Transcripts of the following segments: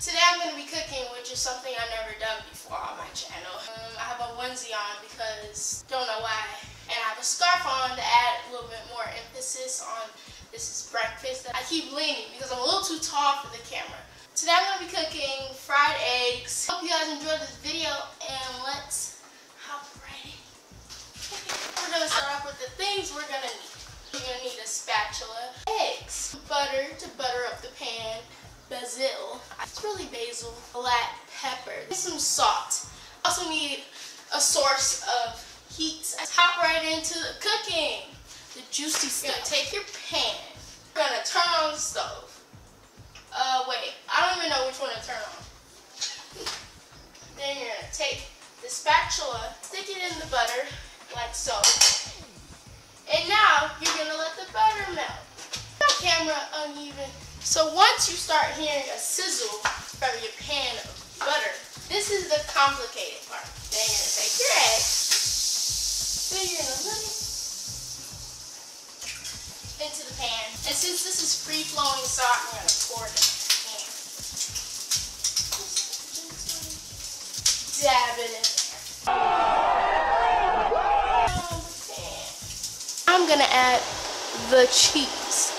Today I'm going to be cooking, which is something I've never done before on my channel. Um, I have a onesie on because don't know why. And I have a scarf on to add a little bit more emphasis on this is breakfast. I keep leaning because I'm a little too tall for the camera. Today I'm going to be cooking fried eggs. Hope you guys enjoyed this video and let's hop right in. we're going to start off with the things we're going to need. You're going to need a spatula, eggs, butter to butter up the pan, basil, it's really basil, black pepper, some salt. Also need a source of heat. Hop right into the cooking the juicy stuff. Gonna Take your pan. You're gonna turn on the stove. Uh, wait. I don't even know which one to turn on. then you're gonna take the spatula, stick it in the butter, like so. So once you start hearing a sizzle from your pan of butter, this is the complicated part. Then you're gonna take your egg. Then you're gonna let it into the pan. And since this is free-flowing sauce, I'm to pour it in the pan. Dab it in there. I'm to add the cheese.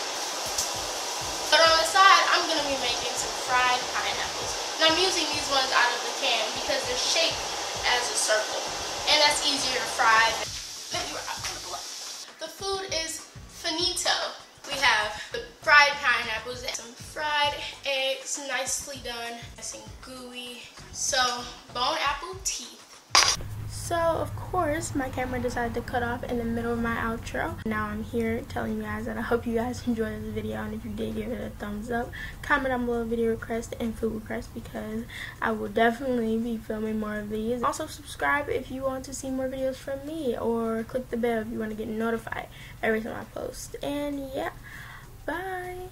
But on the side, I'm going to be making some fried pineapples. I'm using these ones out of the can because they're shaped as a circle. And that's easier to fry. The food is finito. We have the fried pineapples, some fried eggs, nicely done, nice and gooey. So, bone apple teeth. So, of course, my camera decided to cut off in the middle of my outro. Now I'm here telling you guys that I hope you guys enjoyed this video, and if you did, give it a thumbs up. Comment down below video request and food request because I will definitely be filming more of these. Also, subscribe if you want to see more videos from me, or click the bell if you want to get notified every time I post. And yeah, bye!